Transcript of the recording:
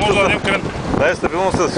Може, один крен. Дай стабілно все,